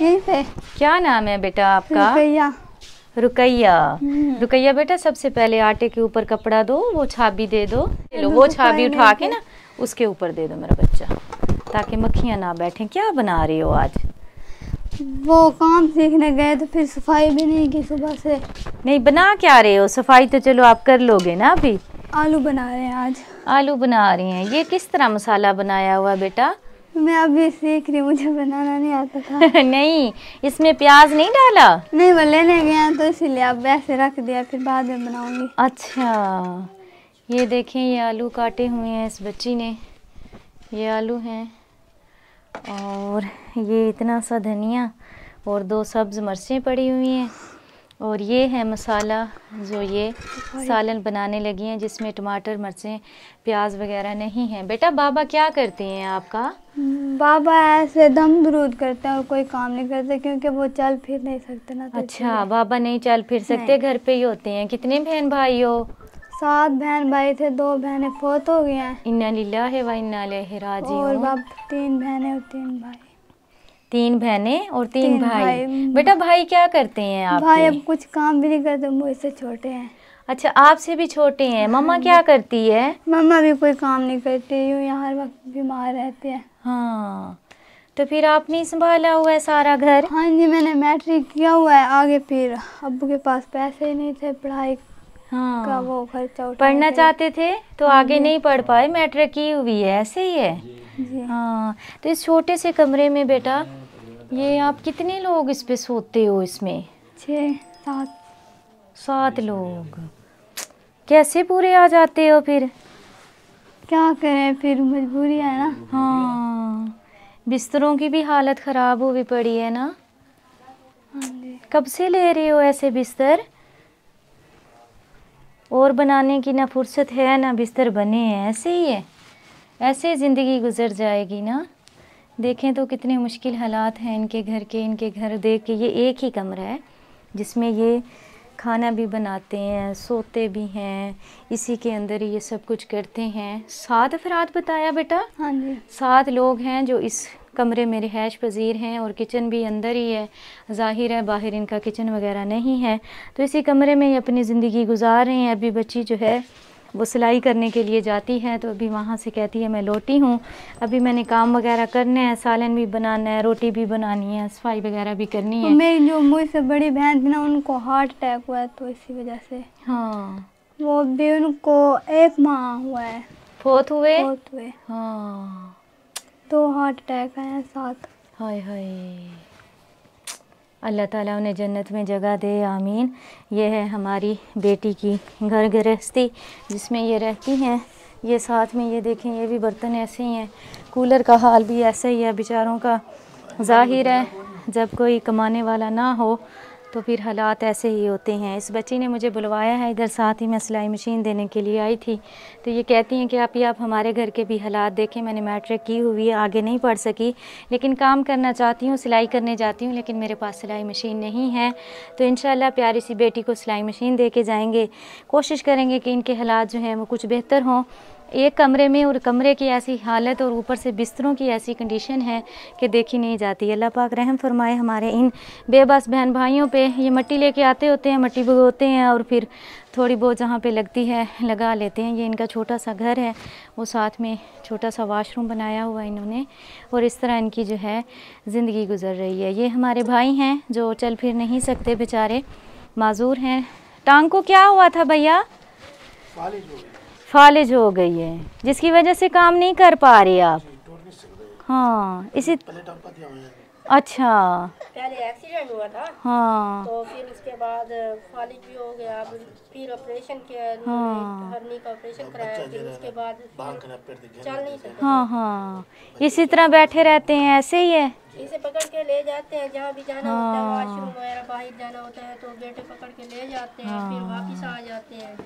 यहीं पे क्या नाम है बेटा आपका? रुपया रुकैया। हम्म। रुकैया बेटा सबसे पहले आटे के ऊपर कपड़ा दो वो छाबी दे दो। लो वो छाबी उठा के ना उसके ऊपर दे दो मेरा बच्चा ताकि मक्खियाँ ना बैठे। क्या बना रही हो आज? वो काम सीखने गए तो फिर सफ़ाई भी नहीं की सुबह से। नहीं बना क्या रहे हो? सफ़ाई तो चलो आप कर लोगे ना अभी। आलू बना रहे हैं आज। आलू बना रही हैं। ये किस तरह मसाला बनाया हुआ बेटा? मैं अभी सीख रही हूँ मुझे बनाना नहीं आता था। नहीं इसमें प्याज नहीं डाला? नहीं वो लेने गया तो इसीलिए अब वैसे रख दिया फिर बाद में बनाऊँगी। अच्छा ये देखें ये आलू काटे हुए हैं इस बच्ची ने। ये आलू हैं और ये इतना सा धनिया और दो सब्ज़ मिर्चें पड़ी हुई हैं। और ये है मसाला जो ये सालन बनाने लगी हैं जिसमें टमाटर मिर्चें प्याज वगैरह नहीं हैं। बेटा बाबा क्या करते हैं आपका? बाबा ऐसे दम दरूद करते हैं और कोई काम नहीं करते क्योंकि वो चल फिर नहीं सकते ना तो अच्छा बाबा नहीं चल फिर सकते घर पे ही होते हैं। कितने बहन भाई हो? सात बहन भाई थे दो बहनें फोत हो गई हैं। इन्ना लिल्ला है व इन्ना इलैहि और बाप तीन बहनें और तीन भाई। तीन बहनें और तीन, तीन भाई। भाई। बेटा भाई क्या करते हैं आप भाई अब कुछ काम भी नहीं करते मुझसे छोटे हैं। अच्छा आपसे भी छोटे हैं। मम्मा क्या करती है? मम्मा भी कोई काम नहीं करती यूँ यहाँ हर वक्त बीमार रहते हैं। हाँ तो फिर आपने संभाला हुआ है सारा घर? हाँ जी मैंने मैट्रिक किया हुआ है। आगे फिर अब्बू के पास पैसे ही नहीं थे पढ़ाई हाँ। का हाँ वो खर्चा पढ़ना चाहते थे तो आगे नहीं पढ़ पाए मैट्रिक की हुई है ऐसे ही है? जी। हाँ तो इस छोटे से कमरे में बेटा ये आप कितने लोग इस पे सोते हो इसमें? छः सात। सात लोग। कैसे पूरे आ जाते हो फिर? क्या करें फिर मजबूरी है ना? हाँ बिस्तरों की भी हालत ख़राब हुई पड़ी है ना? हाँ कब से ले रहे हो ऐसे बिस्तर? और बनाने की ना फुर्सत है ना बिस्तर बने हैं ऐसे ही है? ऐसे ज़िंदगी गुजर जाएगी ना? देखें तो कितने मुश्किल हालात हैं इनके घर के इनके घर देख के। ये एक ही कमरा है जिसमें ये खाना भी बनाते हैं सोते भी हैं इसी के अंदर ही ये सब कुछ करते हैं। सात अफराद बताया बेटा? हाँ जी। सात लोग हैं जो इस कमरे में रिहाइश पजीर हैं और किचन भी अंदर ही है ज़ाहिर है बाहर इनका किचन वगैरह नहीं है। तो इसी कमरे में ये अपनी ज़िंदगी गुजार रहे हैं। अभी बच्ची जो है वो सिलाई करने के लिए जाती है तो अभी वहाँ से कहती है मैं लौटी हूँ। अभी मैंने काम वगैरह करने हैं सालन भी बनाना है रोटी भी बनानी है सफ़ाई वगैरह भी करनी है। मेरी जो मुझसे बड़ी बहन थी ना उनको हार्ट अटैक हुआ है तो इसी वजह से। हाँ। वो भी उनको एक माह हुआ है। फोत हुए? बहुत हुए। हाँ। दो हार्ट अटैक आए हैं साथ। हाय हाय। अल्लाह ताला उन्हें जन्नत में जगह दे, आमीन। ये है हमारी बेटी की घर गृहस्थी, जिसमें ये रहती हैं। ये साथ में ये देखें, ये भी बर्तन ऐसे ही हैं। कूलर का हाल भी ऐसा ही है, बेचारों का ज़ाहिर है, जब कोई कमाने वाला ना हो तो फिर हालात ऐसे ही होते हैं। इस बच्ची ने मुझे बुलवाया है, इधर साथ ही मैं सिलाई मशीन देने के लिए आई थी। तो ये कहती हैं कि आप ही आप हमारे घर के भी हालात देखें, मैंने मैट्रिक की हुई है, आगे नहीं पढ़ सकी। लेकिन काम करना चाहती हूँ, सिलाई करने जाती हूँ, लेकिन मेरे पास सिलाई मशीन नहीं है। तो इन प्यारी सी बेटी को सिलाई मशीन दे के जाएँगे। कोशिश करेंगे कि इनके हालात जो हैं वो कुछ बेहतर हों। एक कमरे में और कमरे की ऐसी हालत और ऊपर से बिस्तरों की ऐसी कंडीशन है कि देखी नहीं जाती। अल्लाह पाक रहम फरमाए हमारे इन बेबस बहन भाइयों पे। ये मिट्टी लेके आते होते हैं, मिट्टी भगोते हैं और फिर थोड़ी बहुत जहाँ पे लगती है, लगा लेते हैं। ये इनका छोटा सा घर है। वो साथ में छोटा सा वाशरूम बनाया हुआ इन्होंने और इस तरह इनकी जो है ज़िंदगी गुजर रही है। ये हमारे भाई हैं जो चल फिर नहीं सकते बेचारे। माजूर हैं। टांग को क्या हुआ था भैया? फालिज हो गई है जिसकी वजह से काम नहीं कर पा रहे आप। हाँ इसी अच्छा। पहले एक्सीडेंट हुआ था। हाँ। तो फिर उसके बाद फालिज भी हो गया अब फिर ऑपरेशन किया हाँ। हरनी का ऑपरेशन कराया फिर उसके बाद चल नहीं सकते। हाँ हाँ। इसी तरह बैठे रहते हैं ऐसे ही है। इसे पकड़ के ले जाते हैं जहाँ भी जाना होता है वॉशरूम वगैरह बाहर जाना होता है तो बेटे पकड़ के ले जाते हैं फिर वापस आ जाते हैं।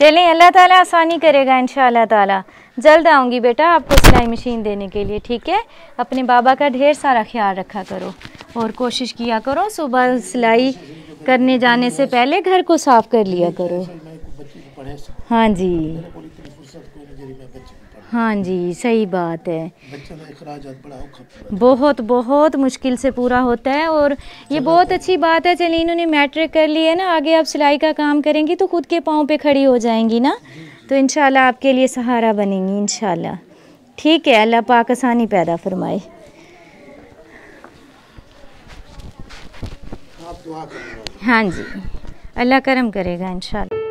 चलें, अल्लाह ताला आसानी करेगा इन ताला। जल्द आऊँगी बेटा आपको सिलाई मशीन देने के लिए, ठीक है? अपने बाबा का ढेर सारा ख्याल रखा करो और कोशिश किया करो, सुबह सिलाई करने जाने से पहले घर को साफ़ कर लिया करो। हाँ जी। हाँ जी सही बात है। बच्चों का अखराज बड़ा बहुत बहुत मुश्किल से पूरा होता है और ये बहुत अच्छी बात है चलिए इन्होंने मैट्रिक कर ली है ना आगे आप सिलाई का काम करेंगी तो खुद के पाँव पे खड़ी हो जाएँगी ना। तो इंशाल्लाह आपके लिए सहारा बनेंगी इंशाल्लाह। ठीक है अल्लाह पाक आसानी पैदा फरमाए। हाँ जी अल्लाह करम करेगा इंशाल्लाह।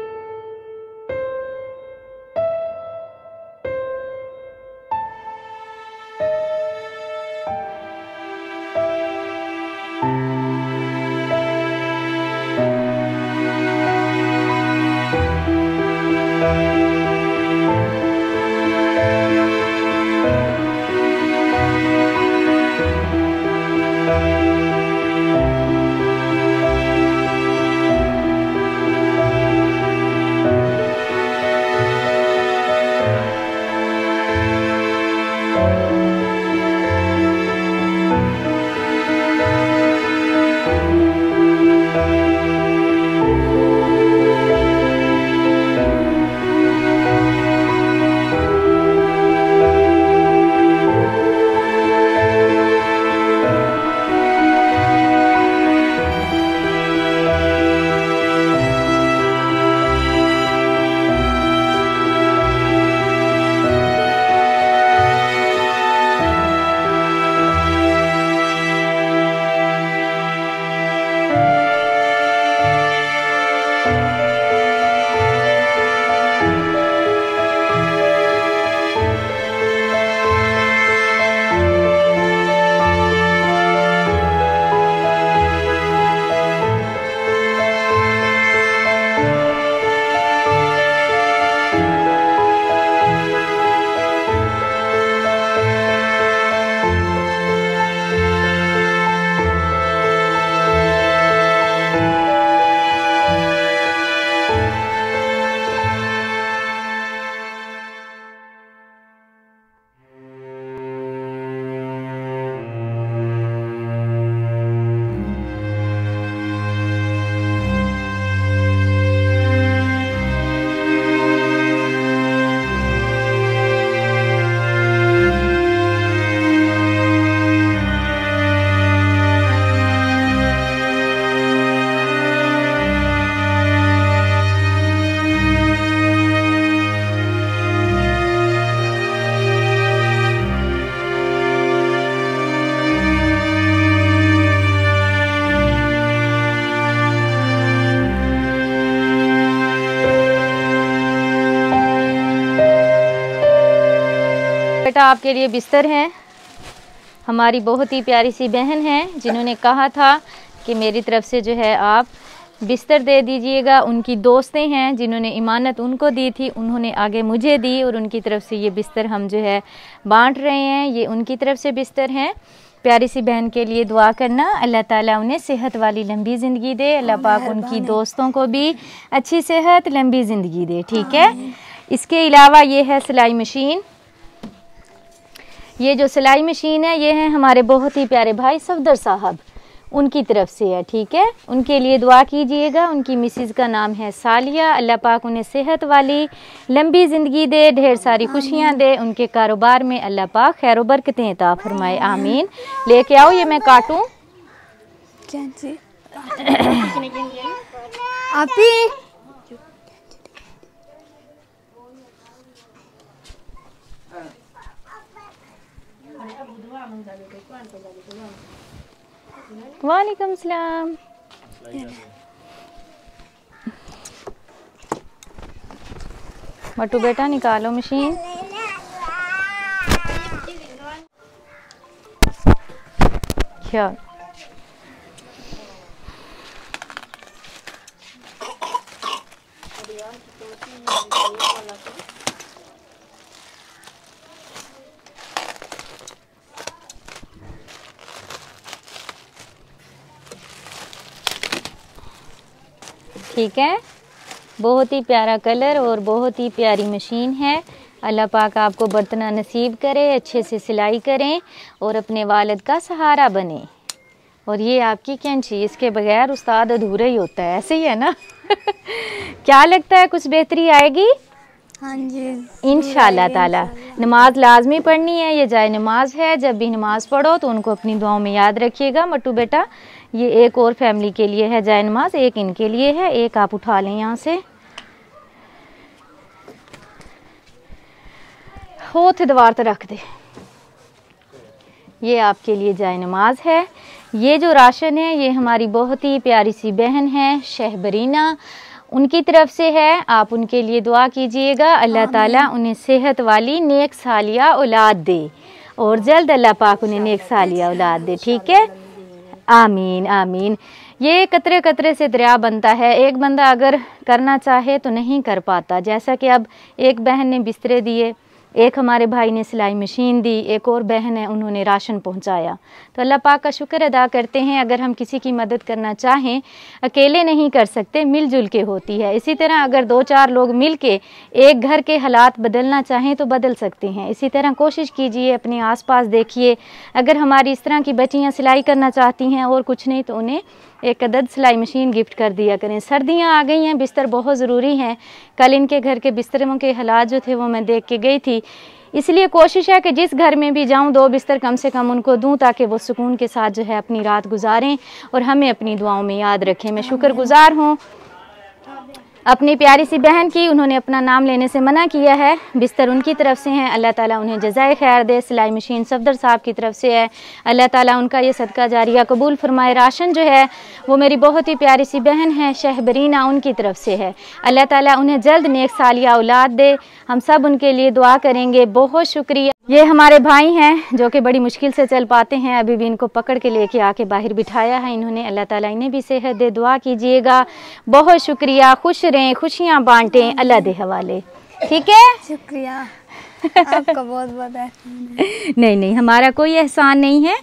बेटा आपके लिए बिस्तर है। हमारी बहुत ही प्यारी सी बहन है जिन्होंने कहा था कि मेरी तरफ़ से जो है आप बिस्तर दे दीजिएगा। उनकी दोस्तें हैं जिन्होंने इमानत उनको दी थी उन्होंने आगे मुझे दी और उनकी तरफ़ से ये बिस्तर हम जो है बांट रहे हैं। ये उनकी तरफ़ से बिस्तर हैं। प्यारी सी बहन के लिए दुआ करना अल्लाह ताला उन्हें सेहत वाली लंबी ज़िंदगी दे। अल्लाह पाक उनकी दोस्तों को भी अच्छी सेहत लंबी ज़िंदगी दे ठीक है? इसके अलावा ये है सिलाई मशीन। ये जो सिलाई मशीन है, ये है हमारे बहुत ही प्यारे भाई सफदर साहब। उनकी तरफ़ से है, ठीक है? उनके लिए दुआ कीजिएगा। उनकी मिसिज का नाम है सालिया। अल्लाह पाक उन्हें सेहत वाली, लंबी ज़िंदगी दे, ढेर सारी खुशियाँ दे। उनके कारोबार में अल्लाह पाक खैर बरकतें अता फरमाए। आमीन। लेके आओ, ये मैं काटूँ। आप ही वालेकुम सलाम मटू बेटा निकालो मशीन क्या? ठीक है? बहुत ही प्यारा कलर और बहुत ही प्यारी मशीन है। अल्लाह पाक आपको बर्तना नसीब करे, अच्छे से सिलाई करें और अपने वालद का सहारा बने। और ये आपकी कैंची इसके बगैर उस्ताद अधूरा ही होता है। ऐसे ही है ना? क्या लगता है कुछ बेहतरी आएगी? हाँ जी। इन ताला। नमाज़ लाजमी पढ़नी है ये जाए नमाज़ है जब भी नमाज़ पढ़ो तो उनको अपनी दुआओं में याद रखिएगा। मट्टू बेटा ये एक और फैमिली के लिए है जाए नमाज़ एक इनके लिए है एक आप उठा लें यहाँ से। होठ दीवार तो रख दे। ये आपके लिए जाए नमाज़ है। ये जो राशन है ये हमारी बहुत ही प्यारी सी बहन है शहबरीना। उनकी तरफ़ से है। आप उनके लिए दुआ कीजिएगा। अल्लाह ताला उन्हें सेहत वाली नेक सालिया औलाद दे और जल्द अल्लाह पाक उन्हें नेक सालिया औलाद दे ठीक है? आमीन आमीन। ये कतरे कतरे से दरिया बनता है। एक बंदा अगर करना चाहे तो नहीं कर पाता। जैसा कि अब एक बहन ने बिस्तरे दिए। एक हमारे भाई ने सिलाई मशीन दी, एक और बहन है, उन्होंने राशन पहुँचाया। तो अल्लाह पाक का शुक्र अदा करते हैं, अगर हम किसी की मदद करना चाहें, अकेले नहीं कर सकते, मिलजुल के होती है। इसी तरह अगर दो चार लोग मिल के एक घर के हालात बदलना चाहें तो बदल सकते हैं। इसी तरह कोशिश कीजिए, अपने आसपास देखिए। अगर हमारी इस तरह की बच्चियाँ सिलाई करना चाहती हैं और कुछ नहीं तो उन्हें एक अदद सिलाई मशीन गिफ्ट कर दिया करें। सर्दियाँ आ गई हैं, बिस्तर बहुत ज़रूरी हैं। कल इनके घर के बिस्तरों के हालात जो थे वो मैं देख के गई थी। इसलिए कोशिश है कि जिस घर में भी जाऊँ, दो बिस्तर कम से कम उनको दूँ ताकि वो सुकून के साथ जो है अपनी रात गुजारें और हमें अपनी दुआओं में याद रखें। मैं शुक्रगुजार हूँ। अपनी प्यारी सी बहन की उन्होंने अपना नाम लेने से मना किया है। बिस्तर उनकी तरफ़ से हैं। अल्लाह ताला उन्हें जजाय खैर दे। सिलाई मशीन सफदर साहब की तरफ़ से है। अल्लाह ताला उनका ये सदका जारिया कबूल फरमाए। राशन जो है, वो मेरी बहुत ही प्यारी सी बहन है शहबरीना उनकी तरफ़ से है। अल्लाह ताला उन्हें जल्द नेक सालिया औलाद दे। हम सब उनके लिए दुआ करेंगे। बहुत शुक्रिया। ये हमारे भाई हैं जो कि बड़ी मुश्किल से चल पाते हैं। अभी भी इनको पकड़ के लेके आके बाहर बिठाया है। इन्होंने अल्लाह ताला इन्हें भी सेहत दे दुआ कीजिएगा। बहुत शुक्रिया। खुश रहें खुशियाँ बांटें अल्लाह दे हवाले। ठीक है? शुक्रिया। आपका बहुत बहुत है। नहीं नहीं हमारा कोई एहसान नहीं है।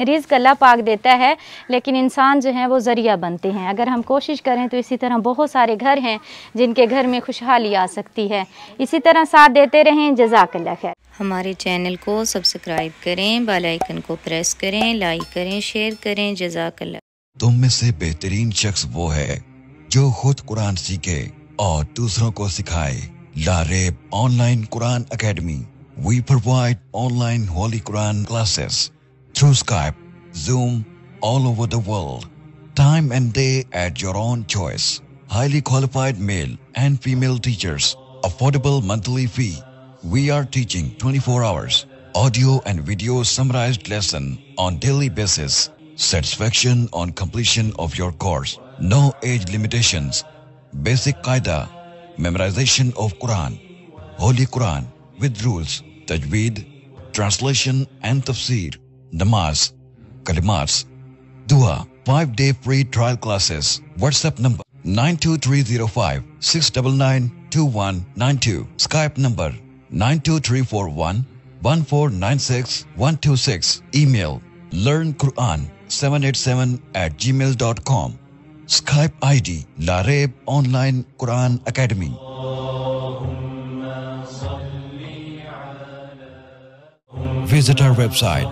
रिज्क अल्लाह पाक देता है लेकिन इंसान जो है वो ज़रिया बनते हैं। अगर हम कोशिश करें तो इसी तरह बहुत सारे घर हैं जिनके घर में खुशहाली आ सकती है। इसी तरह साथ देते रहें। जजाकल्ला खैर। हमारे चैनल को सब्सक्राइब करें बेल आइकन को प्रेस करें लाइक करें शेयर करें जजाकल्ला तुम में से बेहतरीन शख्स वो है जो खुद कुरान सीखे और दूसरों को सिखाए Lareb online Quran academy we provide online holy Quran classes through Skype, Zoom, all over the world. Time and day at your own choice. Highly qualified male and female teachers. Affordable monthly fee. We are teaching 24 hours. Audio and video summarized lesson on daily basis. Satisfaction on completion of your course. No age limitations. Basic Qaida. Memorization of Quran. Holy Quran with rules. Tajweed. Translation and tafsir. Namaz. Kalimats. Dua. 5-day free trial classes. WhatsApp number 92305 699 Skype number 92341 1496 126. Email learnquran787 at gmail.com. Skype ID Lareb Online Quran Academy. Visit our website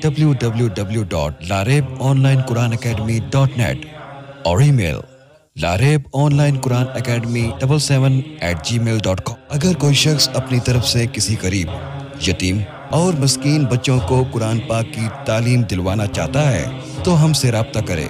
www.larebonlinequranacademy.net or email Lareb online Quran academy double seven eight gmail dot com अगर कोई शख्स अपनी तरफ़ से किसी गरीब, यतीम और मस्किन बच्चों को कुरान पाक की तालीम दिलवाना चाहता है तो हमसे रबता करें।